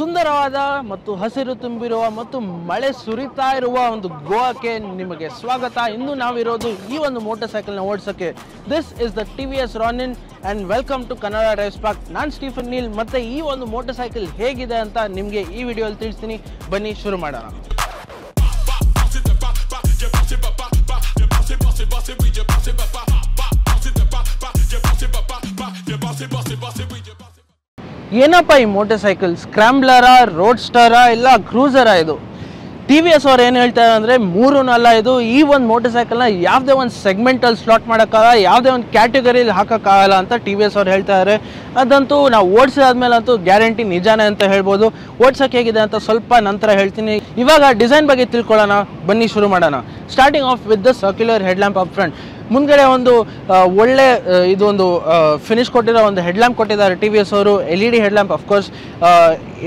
ಸುಂದರವಾದ ಮತ್ತು ಹಸಿರು ತುಂಬಿರುವ ಮತ್ತು ಮಳೆ ಸುರಿತಾ ಇರುವ ಒಂದು ಗೋವಾಕ್ಕೆ ನಿಮಗೆ ಸ್ವಾಗತ. ಇಂದು ನಾವಿರೋದು ಈ ಒಂದು ಮೋಟರ್ ಸೈಕಲ್ನ ಓಡಿಸೋಕ್ಕೆ this is the T V S Ronin and welcome to Kannada rise park ನಾನು ಸ್ಟೀಫನ್ ನೀಲ್, ಮತ್ತು ಈ ಒಂದು ಮೋಟರ್ ಸೈಕಲ್ ಹೇಗಿದೆ ಅಂತ ನಿಮಗೆ ಈ ವಿಡಿಯೋಲಿ ತಿಳಿಸ್ತೀನಿ. ಬನ್ನಿ, ಶುರು ಮಾಡೋಣ. ಏನಪ್ಪ ಈ ಮೋಟರ್ ಸೈಕಲ್ ಸ್ಕ್ರಾಂಬ್ಲರಾ ರೋಡ್ ಸ್ಟಾರಾ ಇಲ್ಲ ಕ್ರೂಸರಾ ಇದು? ಟಿ ವಿ ಎಸ್ ಅವ್ರು ಏನು ಹೇಳ್ತಾರೆ ಅಂದರೆ ಮೂರು ಅಲ್ಲ ಇದು. ಈ ಒಂದು ಮೋಟರ್ ಸೈಕಲ್ನ ಯಾವುದೇ ಒಂದು ಸೆಗ್ಮೆಂಟಲ್ಲಿ ಸ್ಲಾಟ್ ಮಾಡೋಕ್ಕಾಗಲ್ಲ, ಯಾವುದೇ ಒಂದು ಕ್ಯಾಟಗರಿಲಿ ಹಾಕೋಕ್ಕಾಗಲ್ಲ ಅಂತ ಟಿ ವಿ ಎಸ್ ಅವ್ರು ಹೇಳ್ತಾರೆ ಅದಂತೂ ನಾವು ಓಡಿಸಿದಾದ್ಮೇಲೆ ಅಂತೂ ಗ್ಯಾರಂಟಿ ನಿಜಾನೇ ಅಂತ ಹೇಳ್ಬೋದು. ಓಡ್ಸೋಕೆ ಹೇಗಿದೆ ಅಂತ ಸ್ವಲ್ಪ ನಂತರ ಹೇಳ್ತೀನಿ. ಇವಾಗ ಡಿಸೈನ್ ಬಗ್ಗೆ ತಿಳ್ಕೊಳ್ಳೋಣ. ಬನ್ನಿ ಶುರು ಮಾಡೋಣ. Starting off with the circular headlamp up front ಮುಂದ್ಗಡೆ ಒಂದು ಒಳ್ಳೆ ಆ, ಇದು ಒಂದು ಫಿನಿಶ್ ಕೊಟ್ಟಿರೋ ಒಂದು ಹೆಡ್ಲ್ಯಾಂಪ್ ಕೊಟ್ಟಿದ್ದಾರೆ ಟಿ ವಿ ಎಸ್ ಅವರು L E D headlamp of course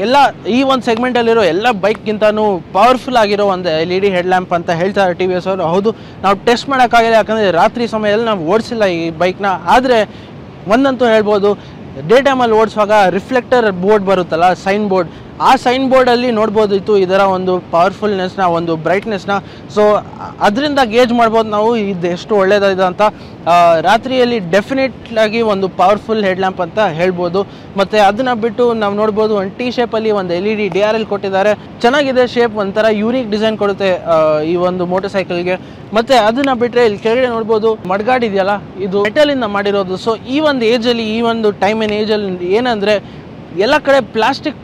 ಎಲ್ಲ ಈ ಒಂದು ಸೆಗ್ಮೆಂಟಲ್ಲಿರೋ ಎಲ್ಲ ಬೈಕ್ಗಿಂತನೂ ಪವರ್ಫುಲ್ ಆಗಿರೋ ಒಂದು ಎಲ್ ಇ ಡಿ ಹೆಡ್ಲ್ಯಾಂಪ್ ಅಂತ ಹೇಳ್ತಾರೆ ಟಿ ವಿ ಎಸ್ ಅವರು. ಹೌದು ನಾವು ಟೆಸ್ಟ್ ಮಾಡೋಕ್ಕಾಗಿಲ್ಲ ಯಾಕಂದರೆ ರಾತ್ರಿ ಸಮಯದಲ್ಲಿ ನಾವು ಓಡಿಸಿಲ್ಲ ಈ ಬೈಕ್ನ ಆದರೆ ಒಂದಂತೂ ಹೇಳ್ಬೋದು ಡೇ ಟೈಮಲ್ಲಿ ಓಡಿಸುವಾಗ ರಿಫ್ಲೆಕ್ಟರ್ ಬೋರ್ಡ್ ಬರುತ್ತಲ್ಲ ಸೈನ್ ಬೋರ್ಡ್ ಆ ಸೈನ್ ಬೋರ್ಡಲ್ಲಿ ನೋಡ್ಬೋದಿತ್ತು ಇದರ ಒಂದು ಪವರ್ಫುಲ್ನೆಸ್ನ ಒಂದು ಬ್ರೈಟ್ನೆಸ್ನ ಸೊ ಅದರಿಂದ ಗೇಜ್ ಮಾಡ್ಬೋದು ನಾವು ಇದು ಎಷ್ಟು ಒಳ್ಳೇದಿದೆ ಅಂತ. ರಾತ್ರಿಯಲ್ಲಿ ರಾತ್ರಿಯಲ್ಲಿ ಡೆಫಿನೆಟ್ಲಾಗಿ ಒಂದು ಪವರ್ಫುಲ್ ಹೆಡ್ ಲ್ಯಾಂಪ್ ಅಂತ ಹೇಳ್ಬೋದು. ಮತ್ತು ಅದನ್ನು ಬಿಟ್ಟು ನಾವು ನೋಡ್ಬೋದು ಒಂದು ಟಿ ಶೇಪಲ್ಲಿ ಒಂದು L E D D R L ಕೊಟ್ಟಿದ್ದಾರೆ. ಚೆನ್ನಾಗಿದೆ ಶೇಪ್ ಒಂಥರ ಯೂನಿಕ್ ಡಿಸೈನ್ ಕೊಡುತ್ತೆ ಈ ಒಂದು ಮೋಟರ್ ಸೈಕಲ್ಗೆ ಮತ್ತು ಅದನ್ನು ಬಿಟ್ಟರೆ ಇಲ್ಲಿ ಕೆಳಗಡೆ ನೋಡ್ಬೋದು, ಮಡ್ಗಾಡ್ ಇದೆಯಲ್ಲ, ಇದು ಮೆಟಲಿಂದ ಮಾಡಿರೋದು. ಸೊ ಈ ಒಂದು ಏಜಲ್ಲಿ ಈ ಒಂದು ಟೈಮ್ ಏಜ್ ಏಜಲ್ಲಿ ಏನಂದರೆ, ಎಲ್ಲ ಕಡೆ ಪ್ಲಾಸ್ಟಿಕ್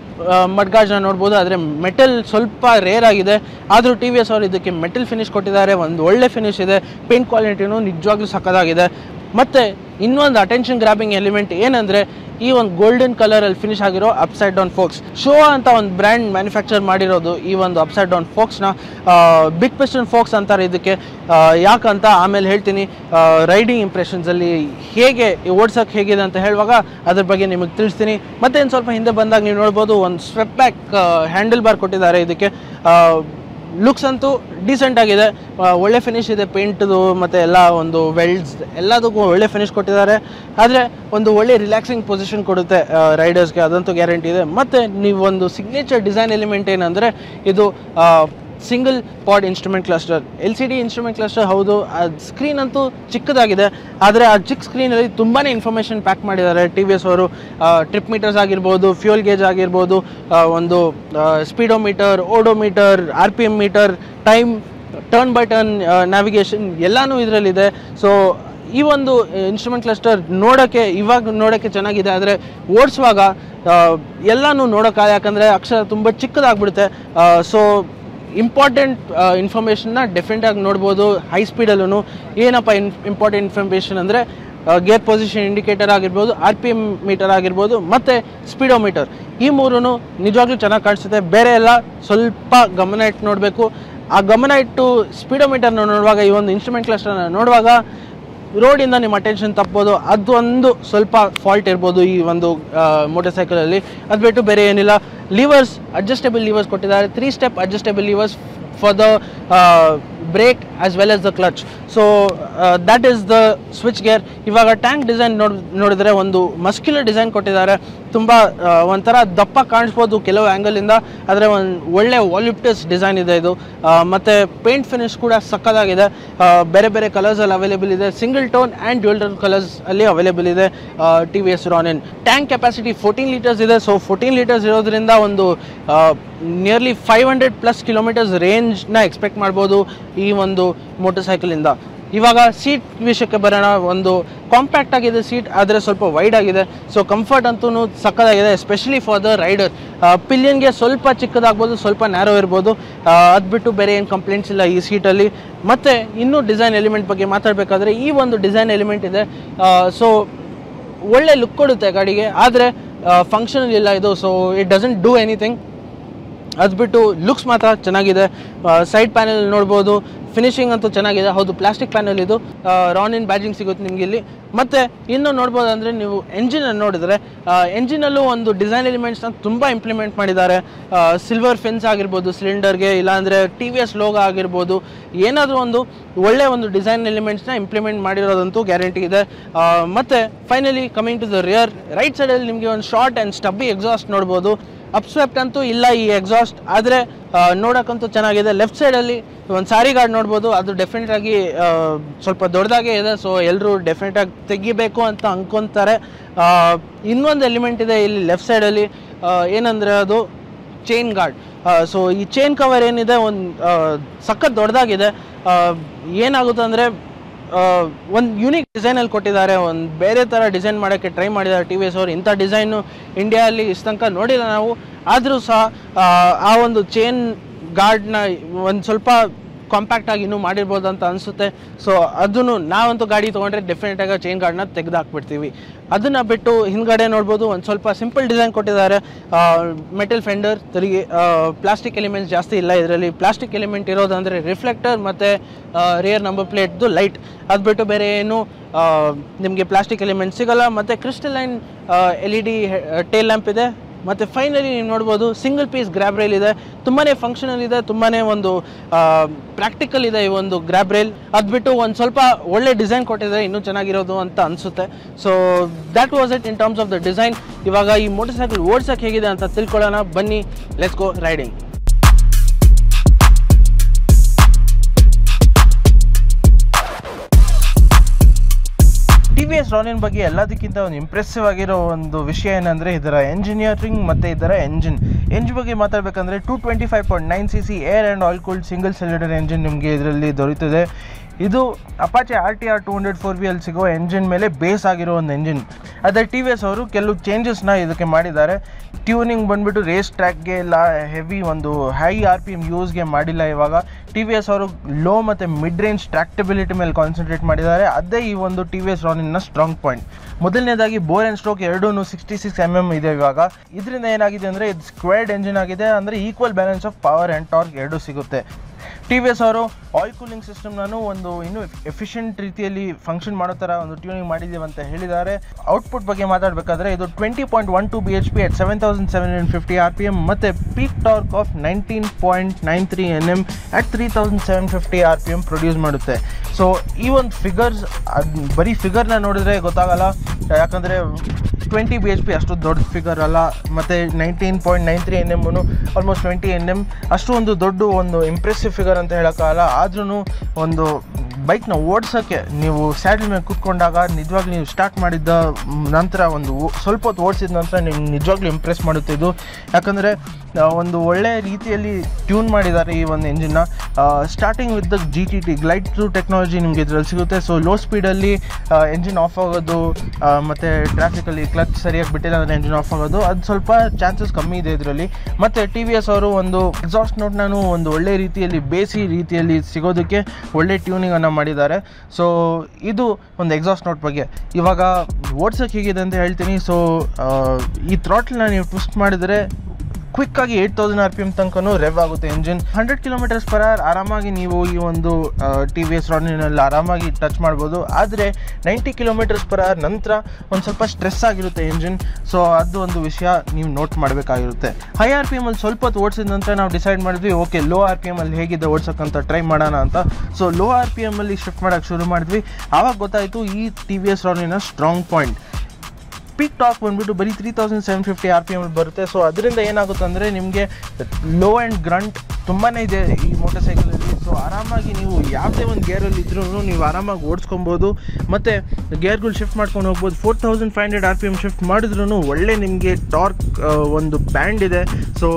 ಮಡ್ಗಾಜ್ನ ನೋಡ್ಬೋದು. ಆದರೆ ಮೆಟಲ್ ಸ್ವಲ್ಪ ರೇರ್ ಆಗಿದೆ. ಆದರೂ ಟಿ ವಿ ಎಸ್ ಅವರು ಇದಕ್ಕೆ ಮೆಟಲ್ ಫಿನಿಶ್ ಕೊಟ್ಟಿದ್ದಾರೆ. ಒಂದು ಒಳ್ಳೆ ಫಿನಿಶ್ ಇದೆ. ಪೇಂಟ್ ಕ್ವಾಲಿಟಿನೂ ನಿಜವಾಗ್ಲೂ ಸಕ್ಕದಾಗಿದೆ ಮತ್ತು ಇನ್ನೊಂದು ಅಟೆನ್ಷನ್ ಗ್ರಾಬಿಂಗ್ ಎಲಿಮೆಂಟ್ ಏನಂದರೆ ಈ ಒಂದು ಗೋಲ್ಡನ್ ಕಲರ್ ಅಲ್ಲಿ ಫಿನಿಶ್ ಆಗಿರೋ ಅಪ್ಸೈಡ್ ಡೌನ್ ಫೋಕ್ಸ್ ಶೋ ಅಂತ ಒಂದು ಬ್ರ್ಯಾಂಡ್ ಮ್ಯಾನುಫ್ಯಾಕ್ಚರ್ ಮಾಡಿರೋದು ಈ ಒಂದು ಅಪ್ಸೈಡ್ ಡೌನ್ ಫೋಕ್ಸ್ನ ಬಿಗ್ ಪೆಸ್ಟನ್ ಫೋಕ್ಸ್ ಅಂತಾರೆ ಇದಕ್ಕೆ. ಯಾಕಂತ ಆಮೇಲೆ ಹೇಳ್ತೀನಿ ರೈಡಿಂಗ್ ಇಂಪ್ರೆಷನ್ಸಲ್ಲಿ ಹೇಗೆ, ಓಡ್ಸೋಕೆ ಹೇಗಿದೆ ಅಂತ ಹೇಳುವಾಗ ಅದ್ರ ಬಗ್ಗೆ ನಿಮಗೆ ತಿಳಿಸ್ತೀನಿ. ಮತ್ತೆ ಸ್ವಲ್ಪ ಹಿಂದೆ ಬಂದಾಗ ನೀವು ನೋಡ್ಬೋದು, ಒಂದು ಸ್ವೆಪ್ ಬ್ಯಾಕ್ ಹ್ಯಾಂಡಲ್ ಬಾರ್ ಕೊಟ್ಟಿದ್ದಾರೆ ಇದಕ್ಕೆ. ಲುಕ್ಸ್ ಅಂತೂ ಡೀಸೆಂಟ್ ಆಗಿದೆ. ಒಳ್ಳೆ ಫಿನಿಶ್ ಇದೆ ಪೇಂಟ್ದು ಮತ್ತು ಎಲ್ಲ ಒಂದು ವೆಲ್ಡ್ಸ್ ಎಲ್ಲದಕ್ಕೂ ಒಳ್ಳೆ ಫಿನಿಶ್ ಕೊಟ್ಟಿದ್ದಾರೆ. ಆದರೆ ಒಂದು ಒಳ್ಳೆ ರಿಲ್ಯಾಕ್ಸಿಂಗ್ ಪೊಸಿಷನ್ ಕೊಡುತ್ತೆ ರೈಡರ್ಸ್ಗೆ ಅದಂತೂ ಗ್ಯಾರಂಟಿ ಇದೆ. ಮತ್ತು ನೀವು ಒಂದು ಸಿಗ್ನೇಚರ್ ಡಿಸೈನ್ ಎಲಿಮೆಂಟ್ ಏನಂದರೆ, ಇದು single pod instrument cluster L C D instrument cluster ಹೌದು ಸ್ಕ್ರೀನ್ ಅಂತೂ ಚಿಕ್ಕದಾಗಿದೆ. ಆದರೆ ಆ ಚಿಕ್ಕ ಸ್ಕ್ರೀನಲ್ಲಿ ತುಂಬಾ ಇನ್ಫಾರ್ಮೇಷನ್ ಪ್ಯಾಕ್ ಮಾಡಿದ್ದಾರೆ. ಟಿ ವಿ ಎಸ್ ಅವರು ಟ್ರಿಪ್ ಮೀಟರ್ಸ್ ಆಗಿರ್ಬೋದು ಫ್ಯೂಲ್ ಗೇಜ್ ಆಗಿರ್ಬೋದು ಆ, ಒಂದು speedometer odometer R P M meter time turn by turn navigation ಎಲ್ಲನೂ ಇದರಲ್ಲಿದೆ. ಸೊ ಈ ಒಂದು ಇನ್ಸ್ಟ್ರೂಮೆಂಟ್ ಕ್ಲಸ್ಟರ್ ನೋಡೋಕ್ಕೆ ಇವಾಗ ನೋಡೋಕ್ಕೆ ಚೆನ್ನಾಗಿದೆ. ಆದರೆ ಓಡಿಸುವಾಗ ಎಲ್ಲನೂ ನೋಡೋಕ್ಕಾಗ ಯಾಕಂದರೆ ಅಕ್ಷರ ತುಂಬ ಚಿಕ್ಕದಾಗ್ಬಿಡುತ್ತೆ. ಸೊ ಇಂಪಾರ್ಟೆಂಟ್ ಇನ್ಫಾರ್ಮೇಷನ್ನ ಡೆಫಿನೆಟಾಗಿ ನೋಡ್ಬೋದು. ಹೈ ಸ್ಪೀಡಲ್ಲೂ ಏನಪ್ಪ ಇನ್ ಇಂಪಾರ್ಟೆಂಟ್ ಇನ್ಫಾರ್ಮೇಷನ್ ಅಂದರೆ ಗೇರ್ ಪೊಸಿಷನ್ ಇಂಡಿಕೇಟರ್ ಆಗಿರ್ಬೋದು ಆರ್ ಪಿ ಎಂ ಮೀಟರ್ ಆಗಿರ್ಬೋದು, ಮತ್ತು ಸ್ಪೀಡೋಮೀಟರ್ ಈ ಮೂರೂ ನಿಜವಾಗ್ಲೂ ಚೆನ್ನಾಗಿ ಕಾಣಿಸುತ್ತೆ. ಬೇರೆ ಎಲ್ಲ ಸ್ವಲ್ಪ ಗಮನ ಇಟ್ಟು ನೋಡಬೇಕು. ಆ ಗಮನ ಇಟ್ಟು ಸ್ಪೀಡೋಮೀಟರ್ನ ನೋಡುವಾಗ, ಈ ಒಂದು ಇನ್ಸ್ಟ್ರೂಮೆಂಟ್ ಕ್ಲಸ್ಟರ್ನ ನೋಡುವಾಗ ರೋಡಿಂದ ನಿಮ್ಮ ಅಟೆನ್ಷನ್ ತಪ್ಪೋದು ಅದೊಂದು ಸ್ವಲ್ಪ ಫಾಲ್ಟ್ ಇರ್ಬೋದು ಈ ಒಂದು ಮೋಟರ್ ಸೈಕಲಲ್ಲಿ ಅದು ಬಿಟ್ಟು ಬೇರೆ ಏನಿಲ್ಲ. ಲಿವರ್ಸ್ ಅಡ್ಜಸ್ಟೇಬಲ್ ಲಿವರ್ಸ್ ಕೊಟ್ಟಿದ್ದಾರೆ. Three step adjustable levers for the brake as well as the clutch so that is the switch gear ಇವಾಗ ಟ್ಯಾಂಕ್ ಡಿಸೈನ್ ನೋಡಿ ನೋಡಿದ್ರೆ ಒಂದು ಮಸ್ಕ್ಯುಲರ್ ಡಿಸೈನ್ ಕೊಟ್ಟಿದ್ದಾರೆ. ತುಂಬ ಒಂಥರ ದಪ್ಪ ಕಾಣಿಸ್ಬೋದು ಕೆಲವು ಆ್ಯಂಗಲಿಂದ ಆದರೆ ಒಂದು ಒಳ್ಳೆ ವಾಲ್ಯುಪ್ಟಸ್ ಡಿಸೈನ್ ಇದೆ ಇದು. ಮತ್ತು ಪೇಂಟ್ ಫಿನಿಶ್ ಕೂಡ ಸಕ್ಕದಾಗಿದೆ. ಆ, ಬೇರೆ ಬೇರೆ ಕಲರ್ಸಲ್ಲಿ ಅವೈಲೇಬಲ್ ಇದೆ. Single tone and dual tone colours ಅಲ್ಲಿ ಅವೈಲೇಬಲ್ ಇದೆ T V S Ronin tank capacity fourteen litres ಇದೆ. ಸೊ ಫೋರ್ಟೀನ್ ಲೀಟರ್ಸ್ ಇರೋದ್ರಿಂದ ಒಂದು nearly five hundred plus kilometres ರೇಂಜ್ನ expect ಮಾಡ್ಬೋದು. ಈ ಒಂದು ಮೋಟರ್ ಸೈಕಲಿಂದ ಇವಾಗ ಸೀಟ್ ವಿಷಯಕ್ಕೆ ಬರೋಣ, ಒಂದು ಕಾಂಪ್ಯಾಕ್ಟ್ ಆಗಿದೆ ಸೀಟ್ ಆದರೆ ಸ್ವಲ್ಪ ವೈಡ್ ಆಗಿದೆ. ಸೊ ಕಂಫರ್ಟ್ ಅಂತೂ ಸಕ್ಕದಾಗಿದೆ ಎಸ್ಪೆಷಲಿ ಫಾರ್ ದ ರೈಡರ್ ಪಿಲಿಯನ್ಗೆ ಸ್ವಲ್ಪ ಚಿಕ್ಕದಾಗ್ಬೋದು, ಸ್ವಲ್ಪ ನ್ಯಾರೋ ಇರ್ಬೋದು. ಅದು ಬಿಟ್ಟು ಬೇರೆ ಏನು ಕಂಪ್ಲೇಂಟ್ಸ್ ಇಲ್ಲ ಈ ಸೀಟಲ್ಲಿ ಮತ್ತು ಇನ್ನೂ ಡಿಸೈನ್ ಎಲಿಮೆಂಟ್ ಬಗ್ಗೆ ಮಾತಾಡಬೇಕಾದ್ರೆ ಈ ಒಂದು ಡಿಸೈನ್ ಎಲಿಮೆಂಟ್ ಇದೆ. ಸೊ ಒಳ್ಳೆ ಲುಕ್ ಕೊಡುತ್ತೆ ಗಾಡಿಗೆ, ಆದರೆ ಫಂಕ್ಷನಲ್ ಇಲ್ಲ ಇದು. So it doesn't do anything ಅದು ಬಿಟ್ಟು ಲುಕ್ಸ್ ಮಾತ್ರ ಚೆನ್ನಾಗಿದೆ. ಸೈಡ್ ಪ್ಯಾನೆಲ್ ನೋಡ್ಬೋದು. ಫಿನಿಶಿಂಗ್ ಅಂತೂ ಚೆನ್ನಾಗಿದೆ. ಹೌದು ಪ್ಲಾಸ್ಟಿಕ್ ಪ್ಯಾನೆಲ್ ಇದು. ರಾನ್ ಇನ್ ಬ್ಯಾಜಿಂಗ್ ಸಿಗುತ್ತೆ ನಿಮಗೆ ಇಲ್ಲಿ. ಮತ್ತೆ ಇನ್ನು ನೋಡ್ಬೋದಂದರೆ ನೀವು ಎಂಜಿನ್ ನೋಡಿದರೆ ಎಂಜಿನಲ್ಲೂ ಒಂದು ಡಿಸೈನ್ ಎಲಿಮೆಂಟ್ಸ್ನ ತುಂಬ ಇಂಪ್ಲಿಮೆಂಟ್ ಮಾಡಿದ್ದಾರೆ. ಸಿಲ್ವರ್ ಫೆನ್ಸ್ ಆಗಿರ್ಬೋದು ಸಿಲಿಂಡರ್ಗೆ ಇಲ್ಲಾಂದರೆ ಟಿ ವಿ ಎಸ್ ಲೋಗ ಆಗಿರ್ಬೋದು. ಏನಾದರೂ ಒಂದು ಒಳ್ಳೆ ಒಂದು ಡಿಸೈನ್ ಎಲಿಮೆಂಟ್ಸ್ನ ಇಂಪ್ಲಿಮೆಂಟ್ ಮಾಡಿರೋದಂತೂ ಗ್ಯಾರಂಟಿ ಇದೆ. ಮತ್ತೆ finally coming to the rear right ಸೈಡಲ್ಲಿ ನಿಮಗೆ ಒಂದು ಶಾರ್ಟ್ ಆ್ಯಂಡ್ ಸ್ಟಬ್ಬಿ ಎಕ್ಸಾಸ್ಟ್ ನೋಡ್ಬೋದು. ಅಪ್ಸ್ವೆಪ್ಟ್ ಅಂತೂ ಇಲ್ಲ ಈ ಎಕ್ಸಾಸ್ಟ್ ಆದರೆ ನೋಡೋಕ್ಕಂತೂ ಚೆನ್ನಾಗಿದೆ. ಲೆಫ್ಟ್ ಸೈಡಲ್ಲಿ ಒಂದು ಸಾರಿ ಗಾರ್ಡ್ ನೋಡ್ಬೋದು. ಅದು ಡೆಫಿನೆಟ್ ಆಗಿ ಸ್ವಲ್ಪ ದೊಡ್ಡದಾಗೇ ಇದೆ. ಸೊ ಎಲ್ಲರೂ ಡೆಫಿನೆಟ್ ಆಗಿ ತೆಗಿಬೇಕು ಅಂತ ಅಂದ್ಕೊತಾರೆ ಇನ್ನೊಂದು ಎಲಿಮೆಂಟ್ ಇದೆ ಇಲ್ಲಿ ಲೆಫ್ಟ್ ಸೈಡಲ್ಲಿ ಏನಂದರೆ ಅದು ಚೈನ್ ಗಾರ್ಡ್ ಸೊ ಈ ಚೈನ್ ಕವರ್ ಏನಿದೆ, ಒಂದು ಸಖತ್ ದೊಡ್ಡದಾಗಿದೆ. ಏನಾಗುತ್ತೆ ಅಂದರೆ ಒಂದು ಯೂನಿಕ್ ಡಿಸೈನಲ್ಲಿ ಕೊಟ್ಟಿದ್ದಾರೆ ಒಂದು ಬೇರೆ ಥರ ಡಿಸೈನ್ ಮಾಡೋಕ್ಕೆ ಟ್ರೈ ಮಾಡಿದ್ದಾರೆ ಟಿ ವಿ ಎಸ್ ಅವರು. ಇಂಥ ಡಿಸೈನು ಇಂಡಿಯಾದಲ್ಲಿ ಇಷ್ಟು ತನಕ ನೋಡಿಲ್ಲ ನಾವು. ಆದರೂ ಸಹ ಆ, ಆ ಒಂದು ಚೈನ್ ಗಾರ್ಡ್ನ ಒಂದು ಸ್ವಲ್ಪ ಕಾಂಪ್ಯಾಕ್ಟ್ ಆಗಿ ಇನ್ನೂ ಮಾಡಿರ್ಬೋದು ಅಂತ ಅನಿಸುತ್ತೆ. ಸೊ ಅದನ್ನು ನಾವಂತೂ ಗಾಡಿ ತೊಗೊಂಡ್ರೆ ಡೆಫಿನೆಟ್ ಆಗಿ ಚೈನ್ ಗಾರ್ಡ್ನ ತೆಗೆದು ಹಾಕ್ಬಿಡ್ತೀವಿ ಅದನ್ನು ಬಿಟ್ಟು ಹಿಂದ್ಗಡೆ ನೋಡ್ಬೋದು, ಒಂದು ಸ್ವಲ್ಪ ಸಿಂಪಲ್ ಡಿಸೈನ್ ಕೊಟ್ಟಿದ್ದಾರೆ. ಮೆಟಲ್ ಫೆಂಡರ್ ತಿರುಗಿ ಪ್ಲಾಸ್ಟಿಕ್ ಎಲಿಮೆಂಟ್ಸ್ ಜಾಸ್ತಿ ಇಲ್ಲ ಇದರಲ್ಲಿ. ಪ್ಲಾಸ್ಟಿಕ್ ಎಲಿಮೆಂಟ್ ಇರೋದಂದರೆ ರಿಫ್ಲೆಕ್ಟರ್ ಮತ್ತು ರಿಯರ್ ನಂಬರ್ ಪ್ಲೇಟ್ದು ಲೈಟ್ ಅದು ಬಿಟ್ಟು ಬೇರೆ ಏನು ನಿಮಗೆ ಪ್ಲಾಸ್ಟಿಕ್ ಎಲಿಮೆಂಟ್ ಸಿಗೋಲ್ಲ. ಮತ್ತು crystalline L E D tail lamp ಇದೆ. ಮತ್ತು ಫೈನಲಿ ನೀವು ನೋಡ್ಬೋದು ಸಿಂಗಲ್ ಪೀಸ್ ಗ್ರ್ಯಾಬ್ ರೈಲ್ ಇದೆ. ತುಂಬಾ ಫಂಕ್ಷನಲ್ ಇದೆ ತುಂಬಾ ಒಂದು ಪ್ರಾಕ್ಟಿಕಲ್ ಇದೆ ಈ ಒಂದು ಗ್ರ್ಯಾಬ್ ರೈಲ್ ಅದು ಬಿಟ್ಟು ಒಂದು ಸ್ವಲ್ಪ ಒಳ್ಳೆ ಡಿಸೈನ್ ಕೊಟ್ಟಿದ್ದಾರೆ ಇನ್ನೂ ಚೆನ್ನಾಗಿರೋದು ಅಂತ ಅನಿಸುತ್ತೆ. So that was it in terms of the design ಇವಾಗ ಈ ಮೋಟರ್ ಸೈಕಲ್ ಓಡ್ಸೋಕೆ ಹೇಗಿದೆ ಅಂತ ತಿಳ್ಕೊಳ್ಳೋಣ. ಬನ್ನಿ let's go riding V S Ronin ಬಗ್ಗೆ ಎಲ್ಲದಕ್ಕಿಂತ ಒಂದು ಇಂಪ್ರೆಸಿವ್ ಆಗಿರೋ ಒಂದು ವಿಷಯ ಏನಂದರೆ ಇದರ ಎಂಜಿನಿಯರಿಂಗ್ ಮತ್ತು ಇದರ ಎಂಜಿನ್ ಎಂಜಿನ್ ಬಗ್ಗೆ ಮಾತಾಡಬೇಕಂದ್ರೆ two twenty five point nine C C air and oil cooled single cylinder engine ನಿಮಗೆ ಇದರಲ್ಲಿ ದೊರೆಯುತ್ತದೆ ಇದು Apache R T R two hundred four B ಅಲ್ಲಿ ಸಿಗೋ ಎಂಜಿನ್ ಮೇಲೆ ಬೇಸ್ ಆಗಿರೋ ಒಂದು ಎಂಜಿನ್ ಅದೇ ಟಿ ವಿ ಎಸ್ ಅವರು ಕೆಲವು ಚೇಂಜಸ್ನ ಇದಕ್ಕೆ ಮಾಡಿದ್ದಾರೆ. ಟ್ಯೂನಿಂಗ್ ಬಂದುಬಿಟ್ಟು ರೇಸ್ ಟ್ರ್ಯಾಕ್ಗೆ ಇಲ್ಲ ಹೆವಿ ಒಂದು ಹೈ ಆರ್ ಪಿ ಎಂ ಯೂಸ್ಗೆ ಮಾಡಿಲ್ಲ ಇವಾಗ. ಟಿ ವಿ ಎಸ್ ಅವರು ಲೋ ಮತ್ತು ಮಿಡ್ ರೇಂಜ್ ಟ್ರ್ಯಾಕ್ಟಬಿಲಿಟಿ ಮೇಲೆ ಕಾನ್ಸಂಟ್ರೇಟ್ ಮಾಡಿದ್ದಾರೆ. ಅದೇ ಈ ಒಂದು ಟಿ ವಿ ಎಸ್ ರಾನಿನ ಸ್ಟ್ರಾಂಗ್ ಪಾಯಿಂಟ್ ಮೊದಲನೇದಾಗಿ ಬೋರ್ ಆ್ಯಂಡ್ ಸ್ಟ್ರೋಕ್ ಎರಡೂ ಸಿಕ್ಸ್ಟಿ ಸಿಕ್ಸ್ ಎಂ ಎಂ ಇದೆ ಇವಾಗ. ಇದರಿಂದ ಏನಾಗಿದೆ ಅಂದರೆ ಇದು ಸ್ಕ್ವೇರ್ಡ್ ಎಂಜಿನ್ ಆಗಿದೆ. ಅಂದರೆ equal balance of power and torque ಎರಡೂ ಸಿಗುತ್ತೆ. ಟಿ ವಿ ಎಸ್ ಅವರು ಆಯಿಲ್ ಕೂಲಿಂಗ್ ಸಿಸ್ಟಮ್ನೂ ಒಂದು ಇನ್ನೂ ಎಫಿಷಿಯಂಟ್ ರೀತಿಯಲ್ಲಿ ಫಂಕ್ಷನ್ ಮಾಡೋ ಥರ ಒಂದು ಟ್ಯೂನಿಂಗ್ ಮಾಡಿದ್ದೀವಿ ಅಂತ ಹೇಳಿದ್ದಾರೆ. ಔಟ್ಪುಟ್ ಬಗ್ಗೆ ಮಾತಾಡಬೇಕಾದ್ರೆ ಇದು twenty point one two B H P at seven thousand seven hundred fifty R P M ಮತ್ತು peak torque of nineteen point nine three N M at three thousand seven fifty R P M produce ಮಾಡುತ್ತೆ. So ಈ ಒಂದು figures ಅದು ಬರೀ ಫಿಗರ್ನ ನೋಡಿದ್ರೆ ಗೊತ್ತಾಗಲ್ಲ. ಯಾಕಂದರೆ twenty B H P ಅಷ್ಟು ದೊಡ್ಡ ಫಿಗರ್ ಅಲ್ಲ. ಮತ್ತು nineteen point nine three N M almost twenty N M ಅಷ್ಟು ಒಂದು ದೊಡ್ಡ ಒಂದು ಇಂಪ್ರೆಸಿವ್ ಫಿಗರ್ ಅಂತ ಹೇಳೋಕ್ಕಾಗಲ್ಲ. ಆದ್ರೂ ಒಂದು ಬೈಕ್ನ ಓಡಿಸೋಕ್ಕೆ ನೀವು ಸ್ಯಾಡಲ್ ಮೇಲೆ ಕೂತ್ಕೊಂಡಾಗ ನಿಜವಾಗ್ಲೂ ನೀವು ಸ್ಟಾರ್ಟ್ ಮಾಡಿದ್ದ ನಂತರ ಒಂದು ಸ್ವಲ್ಪ ಹೊತ್ತು ಓಡಿಸಿದ ನಂತರ ನಿಮ್ಗೆ ನಿಜವಾಗ್ಲೂ ಇಂಪ್ರೆಸ್ ಮಾಡುತ್ತೆ ಇದು. ಯಾಕಂದರೆ ಒಂದು ಒಳ್ಳೆಯ ರೀತಿಯಲ್ಲಿ ಟ್ಯೂನ್ ಮಾಡಿದ್ದಾರೆ ಈ ಒಂದು ಎಂಜಿನ್ನ starting with the G T T glide through technology ನಿಮಗೆ ಇದರಲ್ಲಿ ಸಿಗುತ್ತೆ. ಸೊ ಲೋ ಸ್ಪೀಡಲ್ಲಿ ಎಂಜಿನ್ ಆಫ್ ಆಗೋದು ಮತ್ತು ಟ್ರಾಫಿಕಲ್ಲಿ ಕ್ಲಚ್ ಸರಿಯಾಗಿ ಬಿಟ್ಟಿಲ್ಲ ಅಂದರೆ ಎಂಜಿನ್ ಆಫ್ ಆಗೋದು. ಅದು ಸ್ವಲ್ಪ ಚಾನ್ಸಸ್ ಕಮ್ಮಿ ಇದೆ ಇದರಲ್ಲಿ. ಮತ್ತು ಟಿ ವಿ ಎಸ್ ಅವರು ಒಂದು ಎಕ್ಸಾಸ್ಟ್ ನೋಟ್ನೂ ಒಂದು ಒಳ್ಳೆ ರೀತಿಯಲ್ಲಿ, ಬೇಸಿ ರೀತಿಯಲ್ಲಿ ಸಿಗೋದಕ್ಕೆ ಒಳ್ಳೆ ಟ್ಯೂನಿಂಗನ್ನು ಮಾಡಿದ್ದಾರೆ. ಸೊ ಇದು ಒಂದು ಎಕ್ಸಾಸ್ಟ್ ನೋಟ್ ಬಗ್ಗೆ. ಇವಾಗ ಓಡ್ಸೋಕ್ಕೆ ಹೇಗಿದೆ ಅಂತ ಹೇಳ್ತೀನಿ. ಸೊ ಈ ಥ್ರಾಟ್ಲನ್ನ ನೀವು ಟ್ವಿಸ್ಟ್ ಮಾಡಿದರೆ ಕ್ವಿಕ್ಕಾಗಿ eight thousand R P M ತನಕನೂ ರೆವ್ ಆಗುತ್ತೆ engine hundred kilometres per hour ಆರಾಮಾಗಿ ನೀವು ಈ ಒಂದು ಟಿ ವಿ ಎಸ್ ರಾಡಿನಲ್ಲಿ ಆರಾಮಾಗಿ ಟಚ್ ಮಾಡ್ಬೋದು. ಆದರೆ ನೈಂಟಿ ಕಿಲೋಮೀಟರ್ಸ್ ಪರ್ ಅವರ್ ನಂತರ ಒಂದು ಸ್ವಲ್ಪ ಸ್ಟ್ರೆಸ್ ಆಗಿರುತ್ತೆ ಇಂಜಿನ್ ಸೊ ಅದು ಒಂದು ವಿಷಯ ನೀವು ನೋಟ್ ಮಾಡಬೇಕಾಗಿರುತ್ತೆ. ಹೈ ಆರ್ ಪಿ ಎಮಲ್ಲಿ ಸ್ವಲ್ಪ ಹೊತ್ತು ಓಡಿಸಿದ ನಂತರ ನಾವು ಡಿಸೈಡ್ ಮಾಡಿದ್ವಿ okay low R P M ಅಲ್ಲಿ ಹೇಗಿದೆ ಓಡ್ಸೋಕ್ಕಂತ ಟ್ರೈ ಮಾಡೋಣ ಅಂತ. ಸೊ ಲೋ ಆರ್ ಪಿ ಎಮಲ್ಲಿ ಶಿಫ್ಟ್ ಮಾಡೋಕ್ಕೆ ಶುರು ಮಾಡಿದ್ವಿ. ಆವಾಗ ಗೊತ್ತಾಯಿತು ಈ ಟಿ ವಿ ಎಸ್ ರಾಡಿನ ಸ್ಟ್ರಾಂಗ್ ಪಾಯಿಂಟ್ ಪೀಕ್ ಟಾಕ್ ಬಂದ್ಬಿಟ್ಟು ಬರೀ three thousand seven fifty R P M ಬರುತ್ತೆ. ಸೊ ಅದರಿಂದ ಏನಾಗುತ್ತೆ ಅಂದರೆ ನಿಮಗೆ ಲೋ ಆ್ಯಂಡ್ ಗ್ರಂಟ್ ತುಂಬಾ ಇದೆ ಈ ಮೋಟರ್ ಸೈಕಲಲ್ಲಿ ಸೊ ಆರಾಮಾಗಿ ನೀವು ಯಾವುದೇ ಒಂದು ಗೇರಲ್ಲಿ ಇದ್ರೂ ನೀವು ಆರಾಮಾಗಿ ಓಡಿಸ್ಕೊಬೋದು. ಮತ್ತು ಗೇರ್ಗಳು ಶಿಫ್ಟ್ ಮಾಡ್ಕೊಂಡು ಹೋಗ್ಬೋದು. Four thousand five hundred R P M shift ಮಾಡಿದ್ರೂ ಒಳ್ಳೆ ನಿಮಗೆ ಟಾರ್ಕ್ ಒಂದು ಬ್ಯಾಂಡ್ ಇದೆ. ಸೊ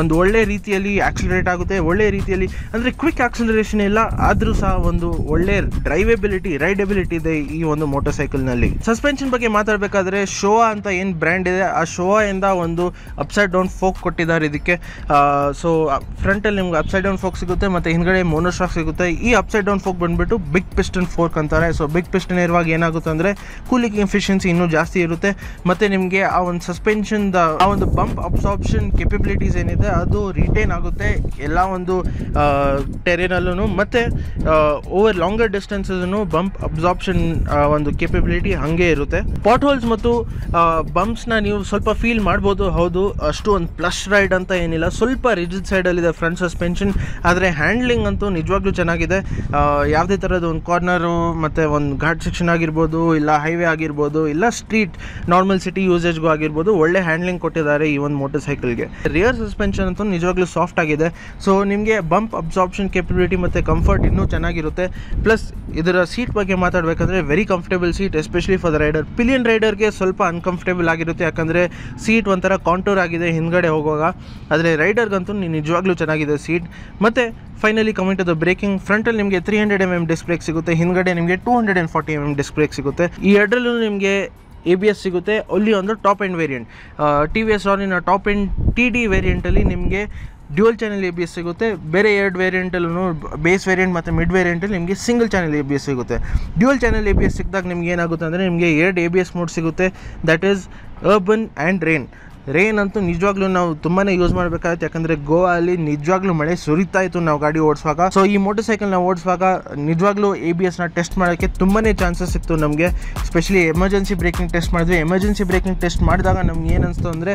ಒಂದು ಒಳ್ಳೆ ರೀತಿಯಲ್ಲಿ ಆಕ್ಸಿಲರೇಟ್ ಆಗುತ್ತೆ, ಒಳ್ಳೆ ರೀತಿಯಲ್ಲಿ, ಅಂದರೆ ಕ್ವಿಕ್ ಆಕ್ಸಿಲರೇಷನ್ ಇಲ್ಲ, ಆದರೂ ಸಹ ಒಂದು ಒಳ್ಳೆ ಡ್ರೈವೆಬಿಲಿಟಿ ರೈಡೆಬಿಲಿಟಿ ಇದೆ ಈ ಒಂದು ಮೋಟರ್ ಸೈಕಲ್ನಲ್ಲಿ ಸಸ್ಪೆನ್ಷನ್ ಬಗ್ಗೆ ಮಾತಾಡಬೇಕಾದ್ರೆ ಶೋವಾ ಅಂತ ಏನು ಬ್ರ್ಯಾಂಡ್ ಇದೆ? ಆ ಶೋವಾ ಇಂದ ಒಂದು ಅಪ್ಸೈಡ್ ಡೌನ್ ಫೋಕ್ ಕೊಟ್ಟಿದ್ದಾರೆ ಇದಕ್ಕೆ. ಸೊ ಫ್ರಂಟಲ್ಲಿ ನಿಮ್ಗೆ ಅಪ್ಸೈಡ್ ಡೌನ್ ಫೋಕ್ ಸಿಗುತ್ತೆ, ಮತ್ತು ಹಿಂದ್ಗಡೆ ಮೋನೋಸ್ಟಾಕ್ ಸಿಗುತ್ತೆ. ಈ ಅಪ್ಸೈಡ್ ಡೌನ್ ಫೋಕ್ ಬಂದ್ಬಿಟ್ಟು ಬಿಗ್ ಪಿಸ್ಟನ್ ಫೋರ್ಕ್ ಅಂತಾರೆ. ಸೊ ಬಿಗ್ ಪಿಸ್ಟನ್ ಇರುವಾಗ ಏನಾಗುತ್ತೆ ಅಂದರೆ ಕೂಲಿಂಗ್ ಎಫಿಷಿಯನ್ಸಿ ಇನ್ನೂ ಜಾಸ್ತಿ ಇರುತ್ತೆ. ಮತ್ತು ನಿಮಗೆ ಆ ಒಂದು ಸಸ್ಪೆನ್ಷನ್ದ ಆ ಒಂದು ಬಂಪ್ ಅಬ್ಸಾರ್ಪ್ಷನ್ ಕೆಪಬಿಲಿಟೀಸ್ ಏನಿದೆ ಏನಿದೆ ಅದು ರಿಟೈನ್ ಆಗುತ್ತೆ ಎಲ್ಲ ಒಂದು ಟೆರೇನಲ್ಲೂ ಮತ್ತು ಓವರ್ ಲಾಂಗರ್ ಡಿಸ್ಟೆನ್ಸಸ್ನು ಬಂಪ್ ಅಬ್ಸಾರ್ಪ್ಷನ್ ಒಂದು ಕೇಪಬಿಲಿಟಿ ಹಾಗೆ ಇರುತ್ತೆ. ಪಾಟ್ ಹೋಲ್ಸ್ ಮತ್ತು ಬಂಪ್ಸ್ನ ನೀವು ಸ್ವಲ್ಪ ಫೀಲ್ ಮಾಡ್ಬೋದು, ಹೌದು. ಅಷ್ಟು ಒಂದು ಪ್ಲಸ್ ರೈಡ್ ಅಂತ ಏನಿಲ್ಲ. ಸ್ವಲ್ಪ ರಿಜಿಡ್ ಸೈಡಲ್ಲಿದೆ ಫ್ರಂಟ್ ಸಸ್ಪೆನ್ಷನ್ ಆದರೆ ಹ್ಯಾಂಡ್ಲಿಂಗ್ ಅಂತೂ ನಿಜವಾಗ್ಲೂ ಚೆನ್ನಾಗಿದೆ. ಯಾವುದೇ ಥರದ ಒಂದು ಕಾರ್ನರು ಮತ್ತು ಒಂದು ಘಾಟ್ ಸೆಕ್ಷನ್ ಆಗಿರ್ಬೋದು, ಇಲ್ಲ ಹೈವೇ ಆಗಿರ್ಬೋದು, ಇಲ್ಲ ಸ್ಟ್ರೀಟ್ ನಾರ್ಮಲ್ ಸಿಟಿ ಯೂಸೇಜ್ಗೂ ಆಗಿರ್ಬೋದು, ಒಳ್ಳೆ ಹ್ಯಾಂಡ್ಲಿಂಗ್ ಕೊಟ್ಟಿದ್ದಾರೆ ಈ ಒಂದು ಮೋಟರ್ ಸೈಕಲ್ಗೆ ರಿಯರ್ ಸಸ್ಪೆನ್ಷನ್ ಅಂತೂ ನಿಜವಾಗ್ಲೂ ಸಾಫ್ಟ್ ಆಗಿದೆ. ಸೊ ನಿಮಗೆ ಬಂಪ್ ಅಬ್ಸಾರ್ಪ್ಷನ್ ಕೆಪಬಿಲಿಟಿ ಮತ್ತು ಕಂಫರ್ಟ್ ಇನ್ನೂ ಚೆನ್ನಾಗಿರುತ್ತೆ. ಪ್ಲಸ್ ಇದರ ಸೀಟ್ ಬಗ್ಗೆ ಮಾತಾಡಬೇಕಂದ್ರೆ very comfortable seat especially for the rider pillion ರೈಡರ್ಗೆ ಸ್ವಲ್ಪ ಅನ್ಕಂಫರ್ಟೇಬಲ್ ಆಗಿರುತ್ತೆ. ಯಾಕಂದರೆ ಸೀಟ್ ಒಂಥರ ಕಾಂಟೂರ್ ಆಗಿದೆ ಹಿಂದ್ಗಡೆ ಹೋಗುವಾಗ. ಆದರೆ ರೈಡರ್ಗಂತೂ ನಿಜವಾಗ್ಲೂ ಚೆನ್ನಾಗಿದೆ ಸೀಟ್ ಮತ್ತು finally coming to the braking ಫ್ರಂಟಲ್ಲಿ ನಿಮಗೆ three hundred M M disc brake ಸಿಗುತ್ತೆ. ಹಿಂದ್ಗಡೆ ನಿಮಗೆ two hundred and forty M M disc brake ಸಿಗುತ್ತೆ. ಈ ಎರಡರಲ್ಲೂ ನಿಮಗೆ ಎ ಬಿ ಎಸ್ ಸಿಗುತ್ತೆ. ಅಲ್ಲಿ ಒಂದು top end variant T V S ಆನಿನ top end T D ವೇರಿಯಂಟಲ್ಲಿ ನಿಮಗೆ dual channel A B S ಸಿಗುತ್ತೆ. ಬೇರೆ ಎರಡು ವೇರಿಯಂಟಲ್ಲೂ ಬೇಸ್ ವೇರಿಯಂಟ್ ಮತ್ತು ಮಿಡ್ ವೇರಿಯಂಟಲ್ಲಿ ನಿಮಗೆ single channel A B S ಸಿಗುತ್ತೆ. Dual channel A B S ಸಿಕ್ಕಿದಾಗ ನಿಮ್ಗೆ ಏನಾಗುತ್ತೆ ಅಂದರೆ ನಿಮಗೆ ಎರಡು ಎ ಬಿ ಎಸ್ ಮೋಡ್ ಸಿಗುತ್ತೆ. That is urban and rain rain ಅಂತೂ ನಿಜವಾಗ್ಲೂ ನಾವು ತುಂಬಾ ಯೂಸ್ ಮಾಡಬೇಕಾಗುತ್ತೆ. ಯಾಕಂದರೆ ಗೋವಾ ಅಲ್ಲಿ ನಿಜವಾಗ್ಲೂ ಮಳೆ ಸುರಿತಾ ಇತ್ತು ನಾವು ಗಾಡಿ ಓಡಿಸುವಾಗ. ಸೊ ಈ ಮೋಟರ್ ಸೈಕಲ್ನ ಓಡಿಸುವಾಗ ನಿಜವಾಗ್ಲೂ ಎ ಬಿ ಎಸ್ನ ಟೆಸ್ಟ್ ಮಾಡೋಕ್ಕೆ ತುಂಬಾ ಚಾನ್ಸಸ್ ಇತ್ತು ನಮಗೆ. ಸ್ಪೆಷಲಿ ಎಮರ್ಜೆನ್ಸಿ ಬ್ರೇಕಿಂಗ್ ಟೆಸ್ಟ್ ಮಾಡಿದ್ವಿ. ಎಮರ್ಜೆನ್ಸಿ ಬ್ರೇಕಿಂಗ್ ಟೆಸ್ಟ್ ಮಾಡಿದಾಗ ನಮ್ಗೆ ಏನು ಅನಿಸ್ತು ಅಂದರೆ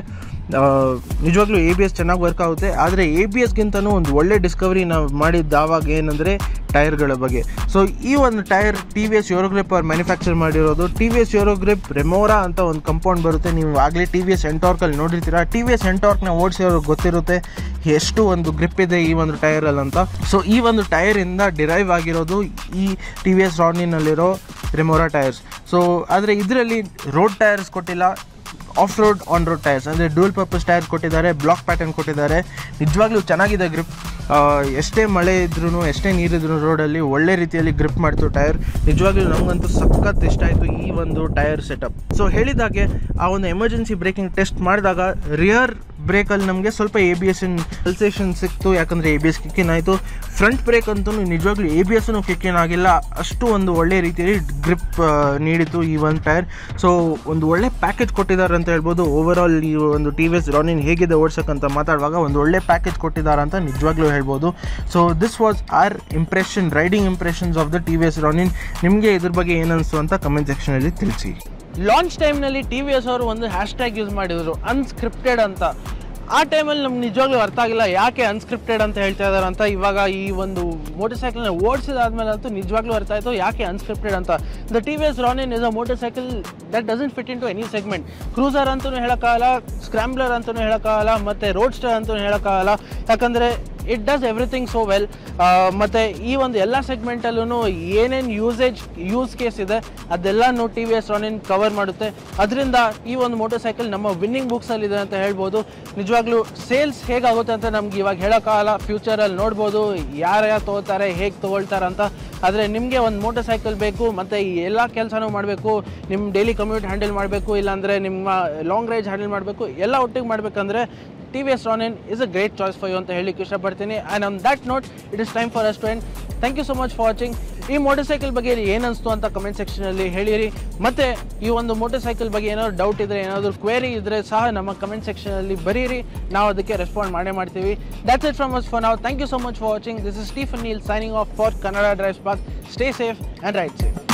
ನಿಜವಾಗ್ಲೂ ಎ ಬಿ ಎಸ್ ಚೆನ್ನಾಗಿ ವರ್ಕ್ ಆಗುತ್ತೆ. ಆದರೆ ಎ ಬಿ ಎಸ್ಗಿಂತನೂ ಒಂದು ಒಳ್ಳೆ ಡಿಸ್ಕವರಿ ನಾವು ಮಾಡಿದ್ದು ಆವಾಗ ಏನಂದರೆ ಟೈರ್ಗಳ ಬಗ್ಗೆ. ಸೊ ಈ ಒಂದು tyre T V S Eurogrip ಅವ್ರು ಮ್ಯಾನುಫ್ಯಾಕ್ಚರ್ ಮಾಡಿರೋದು. T V S Eurogrip Remora ಅಂತ ಒಂದು ಕಂಪೌಂಡ್ ಬರುತ್ತೆ. ನೀವು ಆಗಲೇ ಟಿ ವಿ ಎಸ್ ಎಂಟಾರ್ಕಲ್ಲಿ ನೋಡಿರ್ತೀರ. ಟಿ ವಿ ಎಸ್ ಎಂಟಾರ್ಕ್ನ ಓಡಿಸಿರೋರಿಗೆ ಗೊತ್ತಿರುತ್ತೆ ಎಷ್ಟು ಒಂದು ಗ್ರಿಪ್ ಇದೆ ಈ ಒಂದು ಟೈರಲ್ಲಿ ಅಂತ. ಸೊ ಈ ಒಂದು ಟೈರಿಂದ ಡಿರೈವ್ ಆಗಿರೋದು ಈ ಟಿ ವಿ ಎಸ್ ರಾಡ್ನಿನಲ್ಲಿರೋ ರೆಮೋರಾ ಟೈರ್ಸ್. ಸೊ ಆದರೆ ಇದರಲ್ಲಿ ರೋಡ್ ಟೈರ್ಸ್ ಕೊಟ್ಟಿಲ್ಲ. Off road on road tyres ಅಂದರೆ ಡೂಲ್ ಪರ್ಪಸ್ ಟೈರ್ ಕೊಟ್ಟಿದ್ದಾರೆ ಬ್ಲಾಕ್ ಪ್ಯಾಟರ್ನ್ ಕೊಟ್ಟಿದ್ದಾರೆ. ನಿಜವಾಗ್ಲೂ ಚೆನ್ನಾಗಿದೆ ಗ್ರಿಪ್ ಎಷ್ಟೇ ಮಳೆ ಇದ್ರೂ ಎಷ್ಟೇ ನೀರಿದ್ರು ರೋಡಲ್ಲಿ ಒಳ್ಳೆ ರೀತಿಯಲ್ಲಿ ಗ್ರಿಪ್ ಮಾಡ್ತು ಟೈರ್ ನಿಜವಾಗ್ಲೂ ನಮಗಂತೂ ಸಖತ್ ಇಷ್ಟ ಆಯಿತು ಈ ಒಂದು ಟೈರ್ ಸೆಟಪ್ ಸೊ ಹೇಳಿದಾಗೆ ಆ ಒಂದು ಎಮರ್ಜೆನ್ಸಿ ಬ್ರೇಕಿಂಗ್ ಟೆಸ್ಟ್ ಮಾಡಿದಾಗ ರಿಯರ್ ಬ್ರೇಕಲ್ಲಿ ನಮಗೆ ಸ್ವಲ್ಪ ಎ ಬಿ ಎಸ್ ಪಲ್ಸೇಷನ್ ಸಿಕ್ತು, ಯಾಕಂದರೆ ಎ ಬಿ ಎಸ್ ಕಿಕ್ಕಿನ್ ಆಯಿತು. ಫ್ರಂಟ್ ಬ್ರೇಕ್ ಅಂತೂ ನಿಜವಾಗ್ಲೂ ಎ ಬಿ ಎಸ್ನು ಕಿಕ್ಕಿನ್ ಆಗಿಲ್ಲ. ಅಷ್ಟು ಒಂದು ಒಳ್ಳೆ ರೀತಿಯಲ್ಲಿ ಗ್ರಿಪ್ ನೀಡಿತು ಈ ಒಂದು ಟೈರ್ ಸೊ ಒಂದು ಒಳ್ಳೆ ಪ್ಯಾಕೇಜ್ ಕೊಟ್ಟಿದ್ದಾರೆ ಅಂತ ಹೇಳ್ಬೋದು. ಓವರ್ ಆಲ್ ಈ ಒಂದು ಟಿ ವಿ ಎಸ್ ರಾನಿನ್ ಹೇಗಿದೆ ಓಡಿಸೋಕ್ಕಂತ ಮಾತಾಡುವಾಗ ಒಂದು ಒಳ್ಳೆ ಪ್ಯಾಕೇಜ್ ಕೊಟ್ಟಿದ್ದಾರೆ ಅಂತ ನಿಜವಾಗ್ಲೂ ಹೇಳ್ಬೋದು. So this was our impression riding impressions of the T V S Ronin ನಿಮಗೆ ಇದ್ರ ಬಗ್ಗೆ ಏನನ್ನಿಸ್ತು ಅಂತ ಕಮೆಂಟ್ ಸೆಕ್ಷನಲ್ಲಿ ತಿಳಿಸಿ. ಲಾಂಚ್ ಟೈಮ್ನಲ್ಲಿ ಟಿ ವಿ ಎಸ್ ಅವರು ಒಂದು ಹ್ಯಾಶ್ ಟ್ಯಾಗ್ ಯೂಸ್ ಮಾಡಿದರು ಅನ್ಸ್ಕ್ರಿಪ್ಟೆಡ್ ಅಂತ. ಆ ಟೈಮಲ್ಲಿ ನಮ್ಗೆ ನಿಜವಾಗ್ಲೂ ಅರ್ಥ ಆಗಿಲ್ಲ, ಯಾಕೆ ಅನ್ಸ್ಕ್ರಿಪ್ಟೆಡ್ ಅಂತ ಹೇಳ್ತಾ ಇದ್ದಾರೆ ಅಂತ. ಇವಾಗ ಈ ಒಂದು ಮೋಟರ್ ಸೈಕಲ್ನ ಓಡಿಸಿದಾದ್ಮೇಲೆ ಅಂತೂ ನಿಜವಾಗ್ಲೂ ಅರ್ಥ ಆಯಿತು, ಯಾಕೆ ಅನ್ಸ್ಕ್ರಿಪ್ಟೆಡ್ ಅಂತ. The T V S Ronin is a motorcycle that doesn't fit in to any segment cruiser ಅಂತಲೂ ಹೇಳೋಕ್ಕಾಗಲ್ಲ ಸ್ಕ್ರಾಂಬ್ಲರ್ ಅಂತಲೂ ಹೇಳೋಕ್ಕಾಗಲ್ಲ, ಮತ್ತು ರೋಡ್ ಸ್ಟರ್ ಅಂತಲೂ ಹೇಳೋಕ್ಕಾಗಲ್ಲ. ಯಾಕಂದರೆ it does everything so well ಮತ್ತು ಈ ಒಂದು ಎಲ್ಲ ಸೆಗ್ಮೆಂಟಲ್ಲೂ ಏನೇನು ಯೂಸೇಜ್ ಯೂಸ್ ಕೇಸ್ ಇದೆ, ಅದೆಲ್ಲನೂ T V S Ronin cover ಮಾಡುತ್ತೆ. ಅದರಿಂದ ಈ ಒಂದು ಮೋಟರ್ ಸೈಕಲ್ ನಮ್ಮ ವಿನ್ನಿಂಗ್ ಬುಕ್ಸಲ್ಲಿದೆ ಅಂತ ಹೇಳ್ಬೋದು. ನಿಜವಾಗ್ಲೂ ಸೇಲ್ಸ್ ಹೇಗಾಗುತ್ತೆ ಅಂತ ನಮ್ಗೆ ಇವಾಗ ಹೇಳೋಕ್ಕಾಗಲ್ಲ ಫ್ಯೂಚರಲ್ಲಿ ನೋಡ್ಬೋದು ಯಾರ್ಯಾರು ತೊಗೋತಾರೆ, ಹೇಗೆ ತೊಗೊಳ್ತಾರೆ ಅಂತ. ಆದರೆ ನಿಮಗೆ ಒಂದು ಮೋಟರ್ ಸೈಕಲ್ ಬೇಕು, ಮತ್ತು ಈ ಎಲ್ಲ ಕೆಲಸನೂ ಮಾಡಬೇಕು ನಿಮ್ಮ ಡೈಲಿ ಕಮ್ಯೂಟ್ ಹ್ಯಾಂಡಲ್ ಮಾಡಬೇಕು, ಇಲ್ಲಾಂದರೆ ನಿಮ್ಮ ಲಾಂಗ್ ರೈಜ್ ಹ್ಯಾಂಡಲ್ ಮಾಡಬೇಕು, ಎಲ್ಲ ಒಟ್ಟಿಗೆ ಮಾಡಬೇಕಂದ್ರೆ T V S Ronin is a great choice for you ಅಂತ ಹೇಳಿಕ್ಕೆ ಇಷ್ಟಪಡ್ತೀನಿ. And on that note it is time for us to end thank you so much for watching ಈ ಮೋಟರ್ ಸೈಕಲ್ ಬಗ್ಗೆ ಏನು ಅನಿಸ್ತು ಅಂತ ಕಮೆಂಟ್ ಸೆಕ್ಷನಲ್ಲಿ ಹೇಳಿರಿ. ಮತ್ತು ಈ ಒಂದು ಮೋಟರ್ ಸೈಕಲ್ ಬಗ್ಗೆ ಏನಾದ್ರು ಡೌಟ್ ಇದ್ದರೆ ಏನಾದರೂ ಕ್ವೇರಿ ಇದ್ದರೆ ಸಹ ನಮ್ಮ ಕಮೆಂಟ್ ಸೆಕ್ಷನಲ್ಲಿ ಬರೀರಿ. ನಾವು ಅದಕ್ಕೆ ರೆಸ್ಪಾಂಡ್ ಮಾಡೇ ಮಾಡ್ತೀವಿ. That's it from us for ನಾವು thank you so much for watching this is Stephen Neil signing off for Kannada drive spark stay safe and ride safe